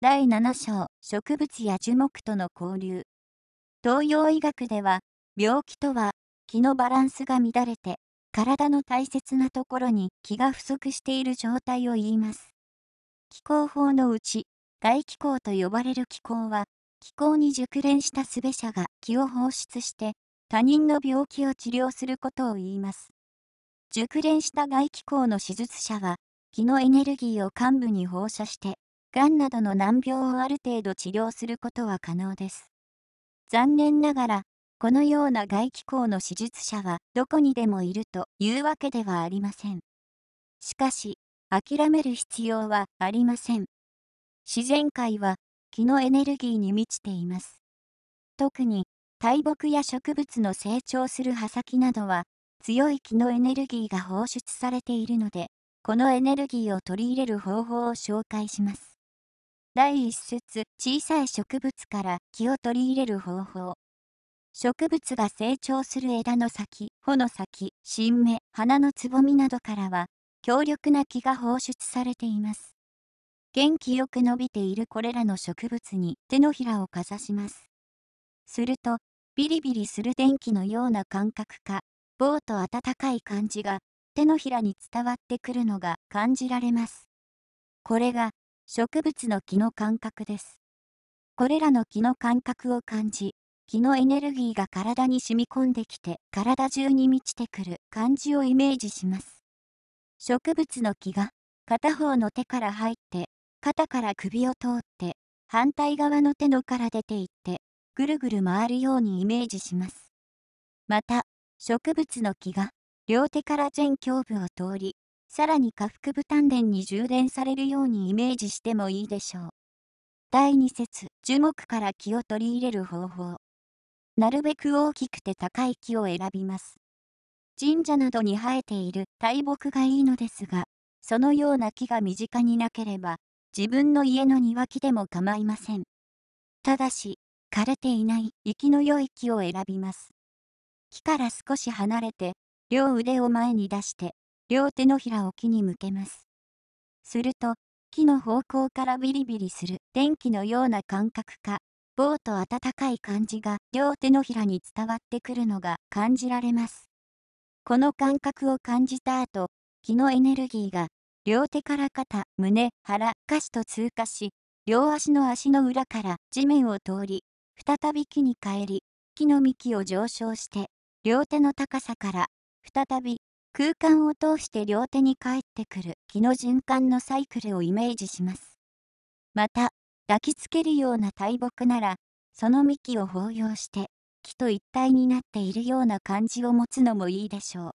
第7章植物や樹木との交流東洋医学では病気とは気のバランスが乱れて体の大切なところに気が不足している状態を言います。気候法のうち外気候と呼ばれる気候は気候に熟練したすべ者が気を放出して他人の病気を治療することを言います。熟練した外気候の手術者は気のエネルギーを患部に放射して癌などの難病をある程度治療することは可能です。残念ながら、このような外気口の手術者はどこにでもいるというわけではありません。しかし、諦める必要はありません。自然界は気のエネルギーに満ちています。特に、大木や植物の成長する葉先などは、強い気のエネルギーが放出されているので、このエネルギーを取り入れる方法を紹介します。第一節小さい植物から気を取り入れる方法植物が成長する枝の先、穂の先、新芽、花のつぼみなどからは強力な気が放出されています。元気よく伸びているこれらの植物に手のひらをかざします。すると、ビリビリする電気のような感覚か、棒と温かい感じが手のひらに伝わってくるのが感じられます。これが植物の気の感覚です。これらの気の感覚を感じ、気のエネルギーが体に染み込んできて体中に満ちてくる感じをイメージします。植物の気が片方の手から入って肩から首を通って反対側の手のから出ていってぐるぐる回るようにイメージします。また植物の気が両手から全胸部を通りさらに下腹部丹田に充電されるようにイメージしてもいいでしょう。第2節樹木から木を取り入れる方法。なるべく大きくて高い木を選びます。神社などに生えている大木がいいのですが、そのような木が身近になければ、自分の家の庭木でも構いません。ただし、枯れていない息の良い木を選びます。木から少し離れて、両腕を前に出して両手のひらを木に向けます。すると、木の方向からビリビリする電気のような感覚か、棒と温かい感じが両手のひらに伝わってくるのが感じられます。この感覚を感じた後、気のエネルギーが両手から肩、胸、腹、下肢と通過し、両足の足の裏から地面を通り、再び木に帰り、木の幹を上昇して、両手の高さから再び空間を通して両手に返ってくる気の循環のサイクルをイメージします。また、抱きつけるような大木なら、その幹を抱擁して、木と一体になっているような感じを持つのもいいでしょう。